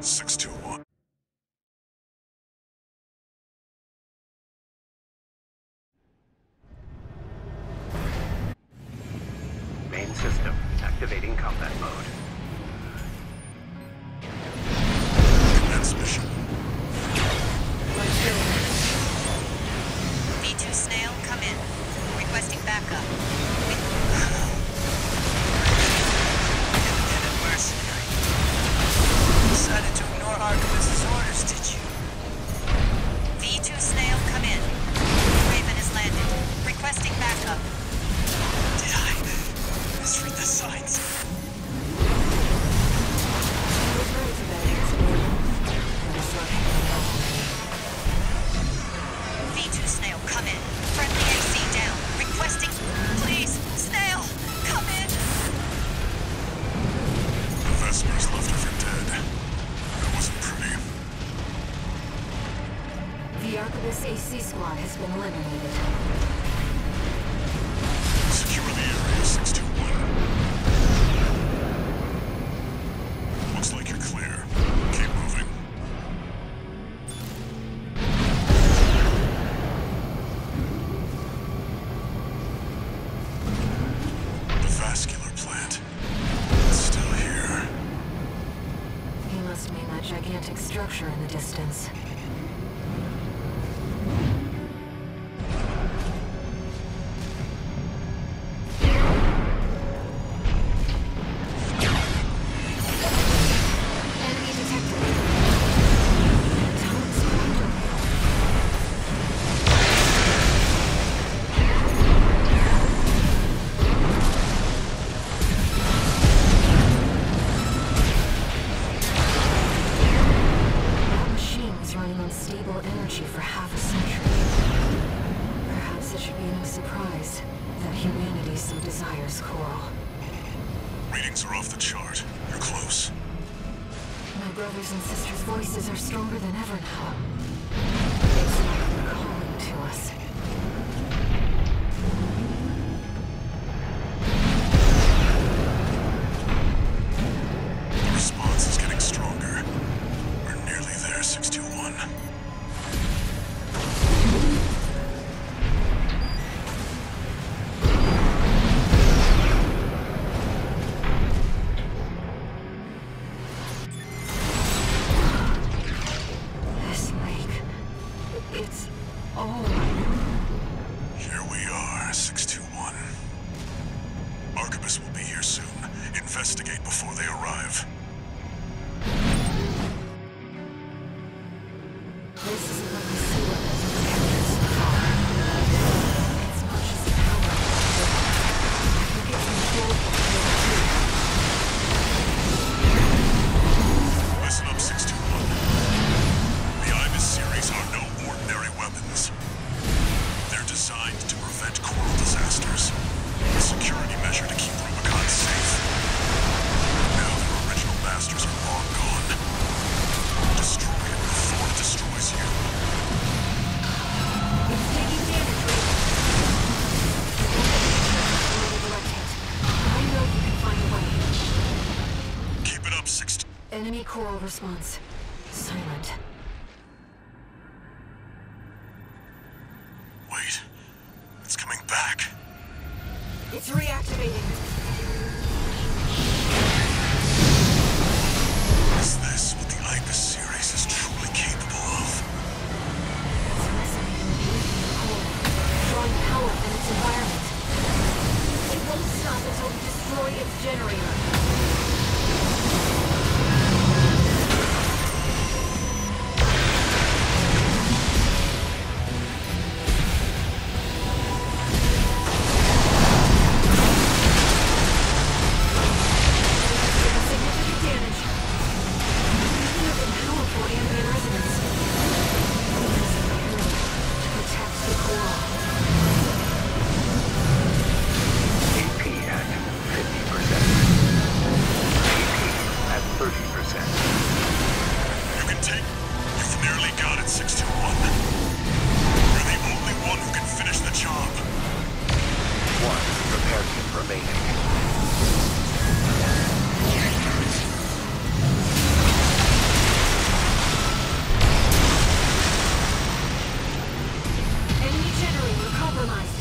621. Main system activating combat mode. Commence mission. V2 Snail, come in. Requesting backup. V2 Snail, AC squad has been eliminated. Secure the area, 621. Looks like you're clear. Keep moving. The vascular plant. It's still here. He must mean that gigantic structure in the distance. Desires coral. Readings are off the chart. You're close. My brothers and sisters' voices are stronger than ever now. All. Here we are, 621. Arquebus will be here soon. Investigate before they arrive. Designed to prevent coral disasters. A security measure to keep Rubicon safe. Now their original masters are long gone. Destroy it before it destroys you. It's taking damage. I know you can find a way. Keep it up, 6. Enemy coral response. Silent. It's reactivating. compromise.